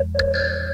you